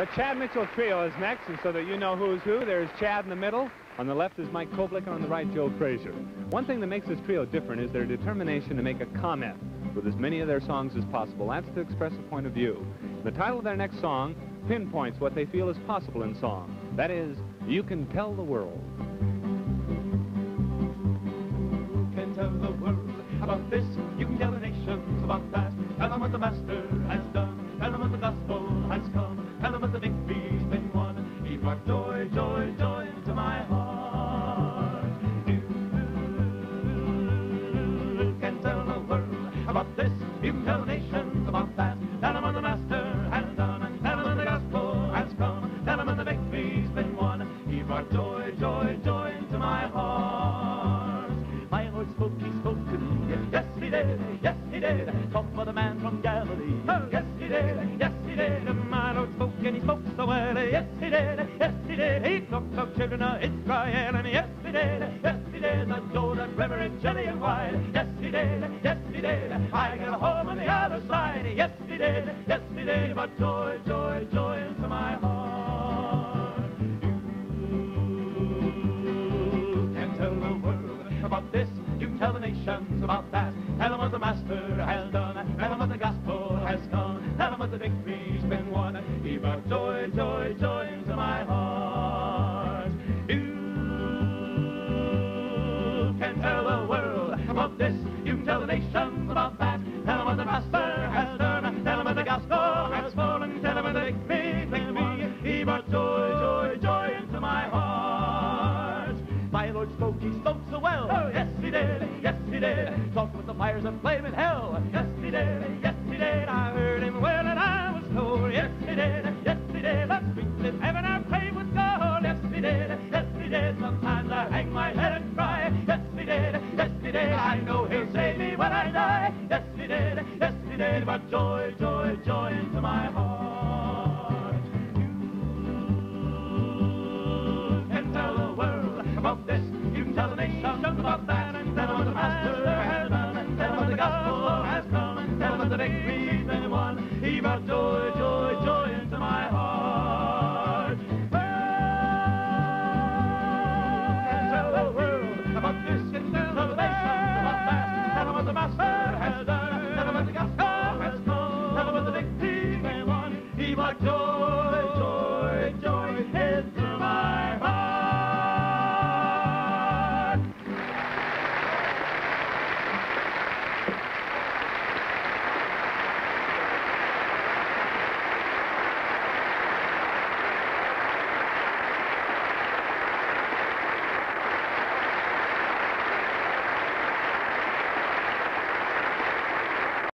The Chad Mitchell Trio is next, and so that you know who's who, there's Chad in the middle. On the left is Mike Kobluk, and on the right, Joe Frazier. One thing that makes this trio different is their determination to make a comment with as many of their songs as possible. That's to express a point of view. The title of their next song pinpoints what they feel is possible in song. That is, You Can Tell the World. World about this, children and yes, he did. Yes, he did. The Jordan River and Chili and wide. Yes, he did. Yes, he did. I got a home on the other side. Yes, he did. Yes, he did. But joy, joy, joy into my heart. You can tell the world about this. You can tell the nations about that. Tell them what the Master has done. Tell them what the gospel has come. Tell them what the victory's been won. He brought joy, joy, joy this. You can tell the nations about that. Tell them what the Master has done. Tell them what the gospel has fallen. Tell them what the victory's been won. He brought joy, joy, joy into my heart. My Lord spoke, he spoke so well. Oh, yes, he did. Yes, he did. Talked with the fires of flame in hell. Yes, he did. Yes, Yes. But joy, joy, joy into my heart. You can tell the world about this. You can tell the nation about that. And tell them the Master has done. And tell them the gospel has come. And tell them the victory's been won. He brought joy.